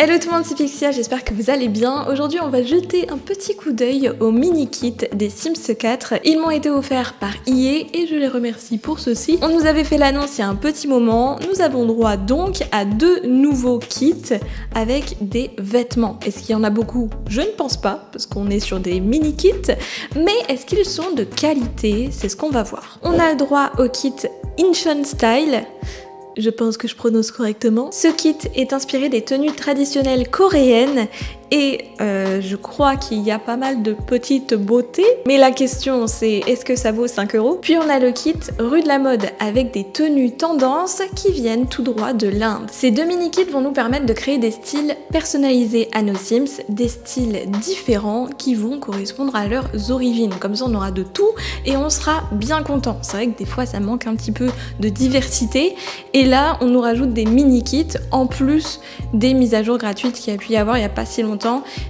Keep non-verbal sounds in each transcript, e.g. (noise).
Hello tout le monde, c'est Pixia, j'espère que vous allez bien. Aujourd'hui, on va jeter un petit coup d'œil au mini-kit des Sims 4. Ils m'ont été offerts par EA et je les remercie pour ceci. On nous avait fait l'annonce il y a un petit moment. Nous avons droit donc à deux nouveaux kits avec des vêtements. Est-ce qu'il y en a beaucoup? Je ne pense pas, parce qu'on est sur des mini-kits. Mais est-ce qu'ils sont de qualité? C'est ce qu'on va voir. On a droit au kit Incheon Style je pense que je prononce correctement. Ce kit est inspiré des tenues traditionnelles coréennes et euh, je crois qu'il y a pas mal de petites beautés. Mais la question c'est est-ce que ça vaut 5 euros? Puis on a le kit rue de la mode avec des tenues tendances qui viennent tout droit de l'Inde. Ces deux mini-kits vont nous permettre de créer des styles personnalisés à nos Sims, des styles différents qui vont correspondre à leurs origines. Comme ça on aura de tout et on sera bien content. C'est vrai que des fois ça manque un petit peu de diversité et là on nous rajoute des mini-kits en plus des mises à jour gratuites qu'il y a pu y avoir il n'y a pas si longtemps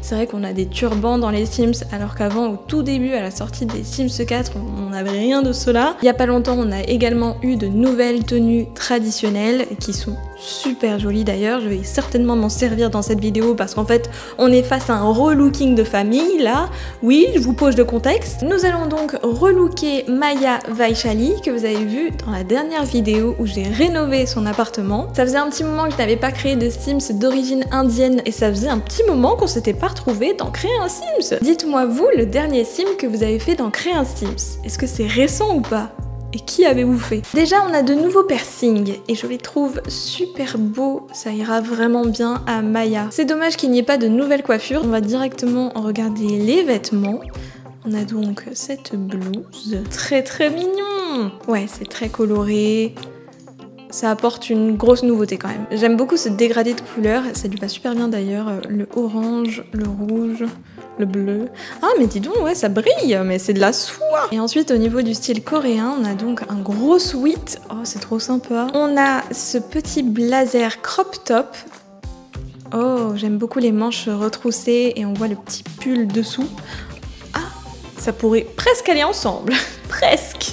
c'est vrai qu'on a des turbans dans les Sims, alors qu'avant, au tout début, à la sortie des Sims 4, on n'avait rien de cela. Il n'y a pas longtemps, on a également eu de nouvelles tenues traditionnelles qui sont super jolies d'ailleurs. Je vais certainement m'en servir dans cette vidéo parce qu'en fait, on est face à un relooking de famille là. Oui, je vous pose le contexte. Nous allons donc relooker Maya Vaishali que vous avez vu dans la dernière vidéo où j'ai rénové son appartement. Ça faisait un petit moment que je n'avais pas créé de Sims d'origine indienne et ça faisait un petit moment qu'on s'était pas retrouvé dans créer un Sims. Dites-moi vous le dernier Sim que vous avez fait dans créer un Sims. Est-ce que c'est récent ou pas? Et qui avez-vous fait? Déjà, on a de nouveaux piercings et je les trouve super beaux. Ça ira vraiment bien à Maya. C'est dommage qu'il n'y ait pas de nouvelle coiffure. On va directement regarder les vêtements. On a donc cette blouse. Très très mignon Ouais, c'est très coloré. Ça apporte une grosse nouveauté quand même. J'aime beaucoup ce dégradé de couleurs, ça lui va super bien d'ailleurs. Euh, le orange, le rouge, le bleu. Ah mais dis donc, ouais ça brille, mais c'est de la soie Et ensuite au niveau du style coréen, on a donc un gros sweat. Oh c'est trop sympa. On a ce petit blazer crop top. Oh j'aime beaucoup les manches retroussées et on voit le petit pull dessous. Ah ça pourrait presque aller ensemble. (laughs) presque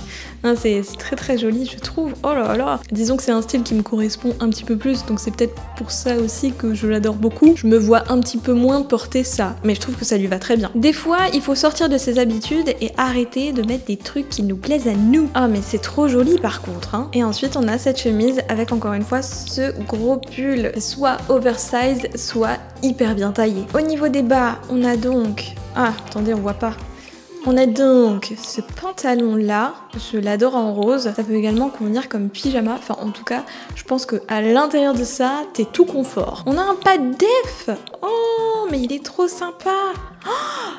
c'est très très joli, je trouve. Oh là là Disons que c'est un style qui me correspond un petit peu plus, donc c'est peut-être pour ça aussi que je l'adore beaucoup. Je me vois un petit peu moins porter ça, mais je trouve que ça lui va très bien. Des fois, il faut sortir de ses habitudes et arrêter de mettre des trucs qui nous plaisent à nous. Ah, mais c'est trop joli par contre. Hein. Et ensuite, on a cette chemise avec encore une fois ce gros pull, soit oversize, soit hyper bien taillé. Au niveau des bas, on a donc... Ah, attendez, on voit pas. On a donc ce pantalon là, je l'adore en rose, ça peut également convenir comme pyjama, enfin en tout cas je pense que à l'intérieur de ça t'es tout confort. On a un pas def. Oh mais il est trop sympa. Oh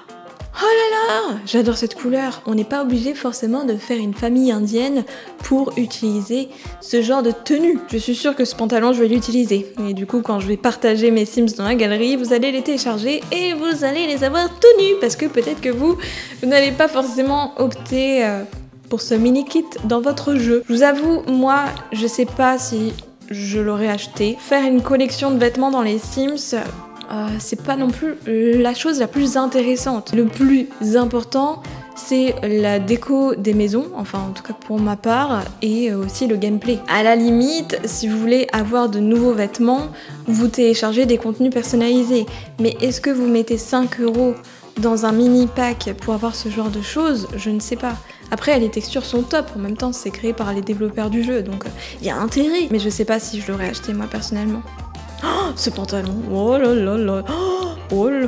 J'adore cette couleur On n'est pas obligé forcément de faire une famille indienne pour utiliser ce genre de tenue. Je suis sûre que ce pantalon, je vais l'utiliser. Et du coup, quand je vais partager mes Sims dans la galerie, vous allez les télécharger et vous allez les avoir tenus parce que peut-être que vous, vous n'allez pas forcément opter euh, pour ce mini-kit dans votre jeu. Je vous avoue, moi, je sais pas si je l'aurais acheté. Faire une collection de vêtements dans les Sims, euh, c'est pas non plus la chose la plus intéressante. Le plus important, c'est la déco des maisons, enfin en tout cas pour ma part, et aussi le gameplay. À la limite, si vous voulez avoir de nouveaux vêtements, vous téléchargez des contenus personnalisés. Mais est-ce que vous mettez 5 euros dans un mini pack pour avoir ce genre de choses? Je ne sais pas. Après, les textures sont top, en même temps c'est créé par les développeurs du jeu, donc il y a intérêt. Mais je sais pas si je l'aurais acheté moi personnellement. Oh, ce pantalon. Oh là là là. Oh là.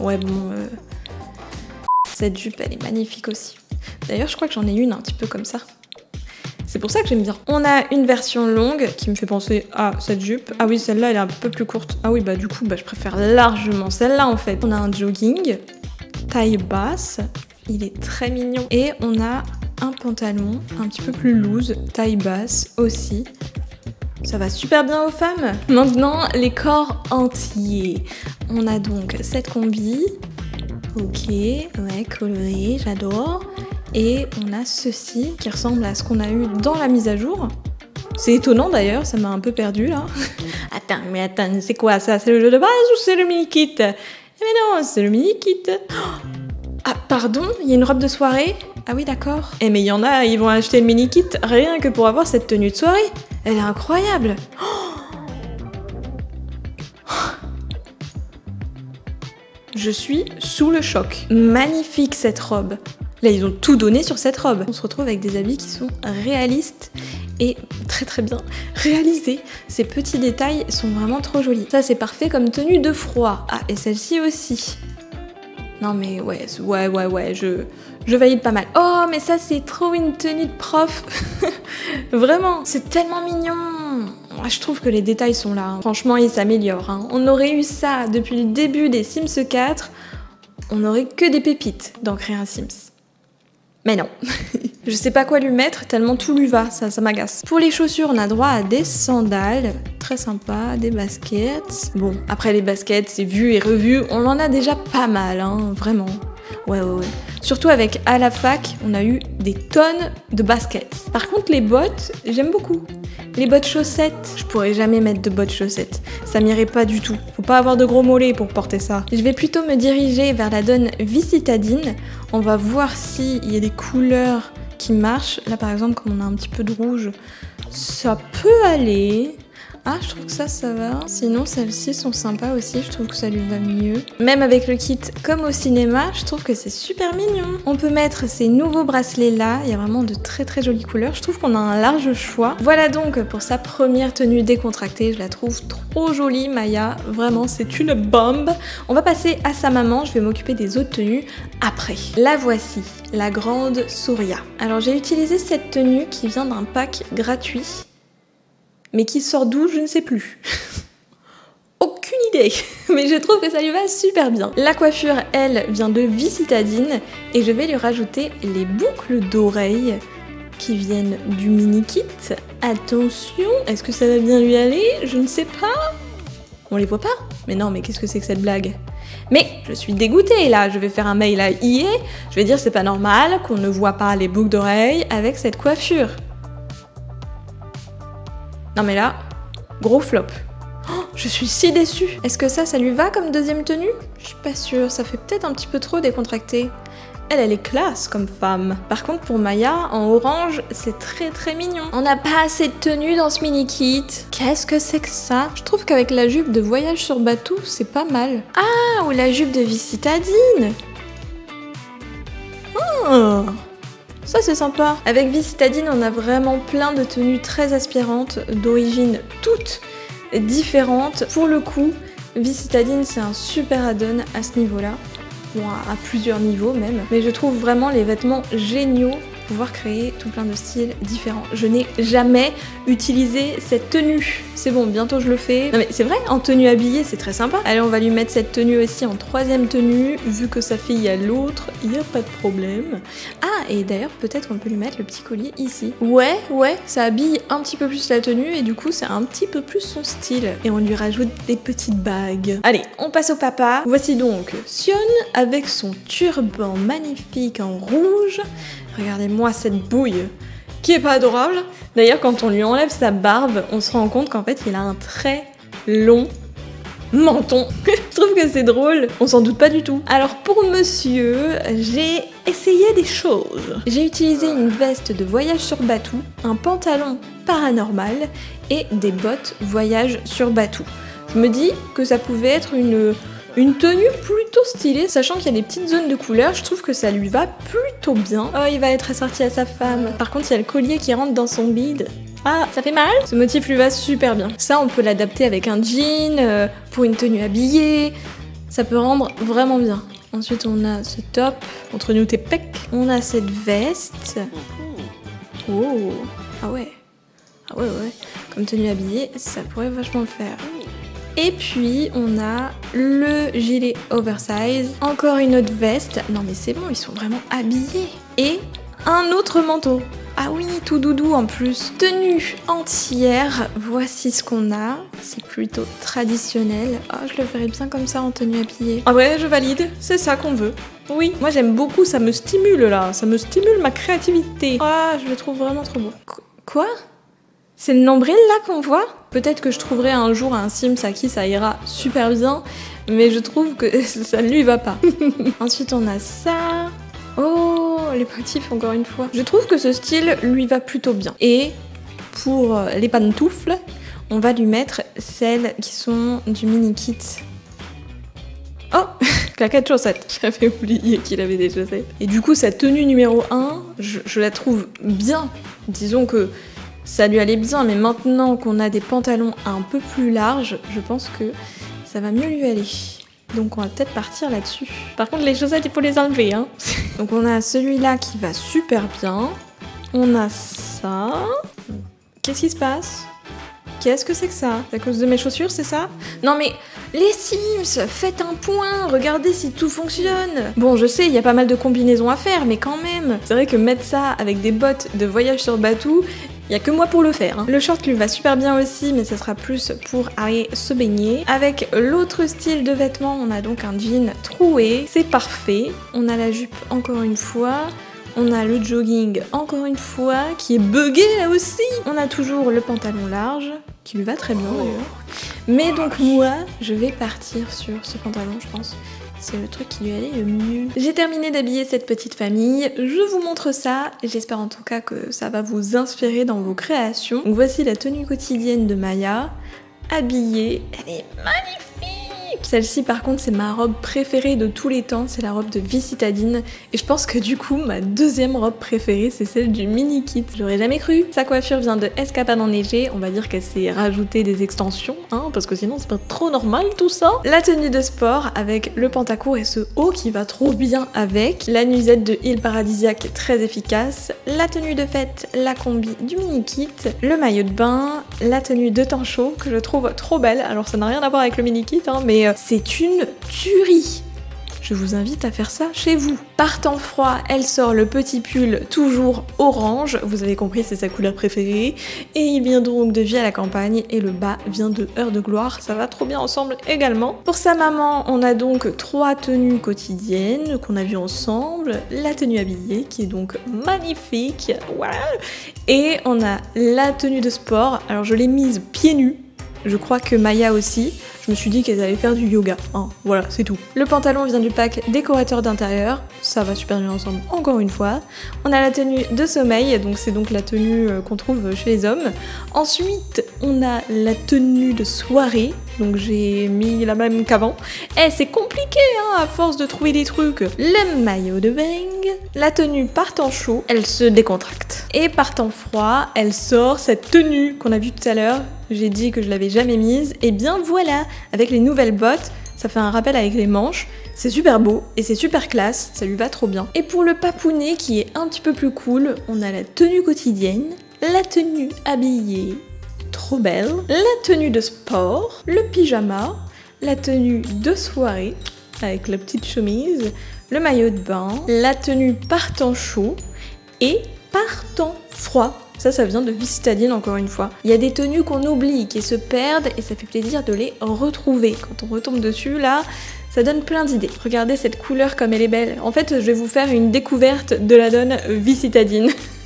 Ouais, bon. Euh, cette jupe, elle est magnifique aussi. D'ailleurs, je crois que j'en ai une un petit peu comme ça. C'est pour ça que j'aime bien. On a une version longue qui me fait penser à cette jupe. Ah oui, celle-là, elle est un peu plus courte. Ah oui, bah du coup, bah, je préfère largement celle-là en fait. On a un jogging, taille basse. Il est très mignon. Et on a un pantalon un petit peu plus loose, taille basse aussi. Ça va super bien aux femmes. Maintenant, les corps entiers. On a donc cette combi. Ok, ouais, coloré, j'adore. Et on a ceci qui ressemble à ce qu'on a eu dans la mise à jour. C'est étonnant d'ailleurs, ça m'a un peu perdu là. (laughs) attends, mais attends, c'est quoi ça? C'est le jeu de base ou c'est le mini-kit? Mais non, c'est le mini-kit. Ah, pardon, il y a une robe de soirée Ah oui, d'accord. Eh mais il y en a, ils vont acheter le mini-kit rien que pour avoir cette tenue de soirée. Elle est incroyable. (gasps) Je suis sous le choc. Magnifique cette robe. Là, ils ont tout donné sur cette robe. On se retrouve avec des habits qui sont réalistes et très très bien (laughs) réalisés. Ces petits détails sont vraiment trop jolis. Ça, c'est parfait comme tenue de froid. Ah, et celle-ci aussi. Non mais ouais, ouais, ouais, ouais, je, je valide pas mal. Oh, mais ça, c'est trop une tenue de prof. (laughs) Vraiment, c'est tellement mignon. Je trouve que les détails sont là. Franchement, ils s'améliorent. Hein. On aurait eu ça depuis le début des Sims 4. On aurait que des pépites dans créer un Sims. Mais non. (laughs) je sais pas quoi lui mettre tellement tout lui va, ça, ça m'agace. Pour les chaussures, on a droit à des sandales, très sympa, des baskets. Bon, après les baskets, c'est vu et revu, on en a déjà pas mal, hein, vraiment. Ouais, ouais, ouais. Surtout avec à la fac, on a eu des tonnes de baskets. Par contre, les bottes, j'aime beaucoup. Les bottes chaussettes, je pourrais jamais mettre de bottes chaussettes. Ça m'irait pas du tout. Faut pas avoir de gros mollets pour porter ça. Je vais plutôt me diriger vers la donne Vicitadine. On va voir s'il y a des couleurs qui marchent. Là, par exemple, comme on a un petit peu de rouge, ça peut aller. Ah, je trouve que ça, ça va. Sinon, celles-ci sont sympas aussi. Je trouve que ça lui va mieux. Même avec le kit comme au cinéma, je trouve que c'est super mignon. On peut mettre ces nouveaux bracelets-là. Il y a vraiment de très très jolies couleurs. Je trouve qu'on a un large choix. Voilà donc pour sa première tenue décontractée. Je la trouve trop jolie, Maya. Vraiment, c'est une bombe. On va passer à sa maman. Je vais m'occuper des autres tenues après. La voici, la grande Souria. Alors, j'ai utilisé cette tenue qui vient d'un pack gratuit mais qui sort d'où, je ne sais plus. (laughs) Aucune idée, (laughs) mais je trouve que ça lui va super bien. La coiffure, elle, vient de Vie Citadine et je vais lui rajouter les boucles d'oreilles qui viennent du mini kit. Attention, est-ce que ça va bien lui aller? Je ne sais pas. On les voit pas? Mais non, mais qu'est-ce que c'est que cette blague? Mais je suis dégoûtée là, je vais faire un mail à IE, je vais dire c'est pas normal qu'on ne voit pas les boucles d'oreilles avec cette coiffure. Non mais là, gros flop. Oh, je suis si déçue. Est-ce que ça, ça lui va comme deuxième tenue? Je suis pas sûre, ça fait peut-être un petit peu trop décontracté. Elle, elle est classe comme femme. Par contre, pour Maya, en orange, c'est très très mignon. On n'a pas assez de tenue dans ce mini-kit. Qu'est-ce que c'est que ça? Je trouve qu'avec la jupe de voyage sur bateau, c'est pas mal. Ah, ou la jupe de vie citadine oh ça c'est sympa. Avec Vie Citadine, on a vraiment plein de tenues très aspirantes, d'origine toutes différentes. Pour le coup, Vie Citadine c'est un super add-on à ce niveau-là. Bon, à plusieurs niveaux même. Mais je trouve vraiment les vêtements géniaux pouvoir créer tout plein de styles différents. Je n'ai jamais utilisé cette tenue. C'est bon, bientôt je le fais. Non mais c'est vrai, en tenue habillée, c'est très sympa. Allez, on va lui mettre cette tenue aussi en troisième tenue. Vu que sa fille a l'autre, il n'y a pas de problème. Ah, et d'ailleurs, peut-être on peut lui mettre le petit collier ici. Ouais, ouais, ça habille un petit peu plus la tenue et du coup, c'est un petit peu plus son style. Et on lui rajoute des petites bagues. Allez, on passe au papa. Voici donc Sion avec son turban magnifique en rouge. Regardez-moi cette bouille qui est pas adorable. D'ailleurs, quand on lui enlève sa barbe, on se rend compte qu'en fait, il a un très long menton. (laughs) C'est drôle. On s'en doute pas du tout. Alors pour monsieur, j'ai essayé des choses. J'ai utilisé une veste de voyage sur Batou, un pantalon paranormal et des bottes voyage sur Batou. Je me dis que ça pouvait être une une tenue plutôt stylée, sachant qu'il y a des petites zones de couleurs, je trouve que ça lui va plutôt bien. Oh, il va être assorti à sa femme. Par contre, il y a le collier qui rentre dans son bide. Ah, ça fait mal Ce motif lui va super bien. Ça, on peut l'adapter avec un jean, euh, pour une tenue habillée. Ça peut rendre vraiment bien. Ensuite, on a ce top, entre nous tes pecs. On a cette veste. Oh, ah ouais. Ah ouais, ouais. Comme tenue habillée, ça pourrait vachement le faire. Et puis on a le gilet oversize, encore une autre veste. Non mais c'est bon, ils sont vraiment habillés. Et un autre manteau. Ah oui, tout doudou en plus. Tenue entière, voici ce qu'on a. C'est plutôt traditionnel. Oh, je le ferais bien comme ça en tenue habillée. Ah ouais, je valide, c'est ça qu'on veut. Oui, moi j'aime beaucoup, ça me stimule là, ça me stimule ma créativité. Ah, je le trouve vraiment trop beau. quoi? C'est le nombril là qu'on voit? Peut-être que je trouverai un jour un Sims à qui ça ira super bien, mais je trouve que (laughs) ça ne lui va pas. (laughs) Ensuite on a ça. Les motifs encore une fois. Je trouve que ce style lui va plutôt bien. Et pour euh, les pantoufles, on va lui mettre celles qui sont du mini kit. Oh (laughs) claquettes chaussettes. (laughs) J'avais oublié qu'il avait des chaussettes. Et du coup, sa tenue numéro 1, je, je la trouve bien. Disons que ça lui allait bien, mais maintenant qu'on a des pantalons un peu plus larges, je pense que ça va mieux lui aller. Donc on va peut-être partir là-dessus. Par contre, les chaussettes, il faut les enlever. Hein. (laughs) Donc on a celui-là qui va super bien. On a ça. Qu'est-ce qui se passe? Qu'est-ce que c'est que ça? C'est à cause de mes chaussures, c'est ça? Non mais les Sims, faites un point, regardez si tout fonctionne. Bon, je sais, il y a pas mal de combinaisons à faire, mais quand même. C'est vrai que mettre ça avec des bottes de voyage sur bateau, il y a que moi pour le faire. Hein. Le short lui va super bien aussi, mais ça sera plus pour aller se baigner. Avec l'autre style de vêtements, on a donc un jean troué. C'est parfait. On a la jupe encore une fois. On a le jogging encore une fois qui est buggé là aussi. On a toujours le pantalon large qui lui va très bien d'ailleurs. Mais donc moi, je vais partir sur ce pantalon, je pense. C'est le truc qui lui allait le mieux. J'ai terminé d'habiller cette petite famille. Je vous montre ça. J'espère en tout cas que ça va vous inspirer dans vos créations. Voici la tenue quotidienne de Maya. Habillée. Elle est magnifique celle-ci par contre c'est ma robe préférée de tous les temps, c'est la robe de vie citadine et je pense que du coup ma deuxième robe préférée c'est celle du mini kit. J'aurais jamais cru. Sa coiffure vient de Escapade enneigée, on va dire qu'elle s'est rajouté des extensions, hein, parce que sinon c'est pas trop normal tout ça. La tenue de sport avec le pantacourt et ce haut qui va trop bien avec, la nuisette de île paradisiaque très efficace, la tenue de fête, la combi du mini kit, le maillot de bain, la tenue de temps chaud que je trouve trop belle, alors ça n'a rien à voir avec le mini kit hein, mais euh, c'est une tuerie. Je vous invite à faire ça chez vous. Partant froid, elle sort le petit pull toujours orange. Vous avez compris, c'est sa couleur préférée. Et il vient donc de Vie à la campagne et le bas vient de Heure de gloire. Ça va trop bien ensemble également. Pour sa maman, on a donc trois tenues quotidiennes qu'on a vues ensemble. La tenue habillée qui est donc magnifique. Et on a la tenue de sport. Alors je l'ai mise pieds nus. Je crois que Maya aussi je me suis dit qu'elles allaient faire du yoga. Hein, voilà, c'est tout. Le pantalon vient du pack décorateur d'intérieur, ça va super bien ensemble encore une fois. On a la tenue de sommeil, donc c'est donc la tenue euh, qu'on trouve chez les hommes. Ensuite, on a la tenue de soirée, donc j'ai mis la même qu'avant. Eh, c'est compliqué, hein, à force de trouver des trucs. Le maillot de bain, la tenue partant chaud, elle se décontracte. Et partant froid, elle sort cette tenue qu'on a vue tout à l'heure. J'ai dit que je l'avais jamais mise. Et bien voilà, avec les nouvelles bottes, ça fait un rappel avec les manches. C'est super beau et c'est super classe, ça lui va trop bien. Et pour le papounet qui est un petit peu plus cool, on a la tenue quotidienne, la tenue habillée, trop belle, la tenue de sport, le pyjama, la tenue de soirée avec la petite chemise, le maillot de bain, la tenue partant chaud et partant froid ça, ça vient de vie citadine encore une fois. Il y a des tenues qu'on oublie, qui se perdent et ça fait plaisir de les retrouver. Quand on retombe dessus, là, ça donne plein d'idées. Regardez cette couleur comme elle est belle. En fait, je vais vous faire une découverte de la donne vie citadine. (laughs)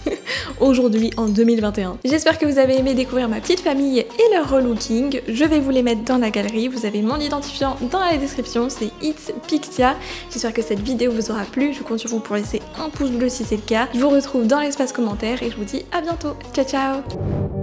aujourd'hui en 2021. J'espère que vous avez aimé découvrir ma petite famille et leur relooking. Je vais vous les mettre dans la galerie. Vous avez mon identifiant dans la description, c'est It's Pixia. J'espère que cette vidéo vous aura plu. Je compte sur vous pour laisser un pouce bleu si c'est le cas. Je vous retrouve dans l'espace commentaire et je vous dis à bientôt. Ciao ciao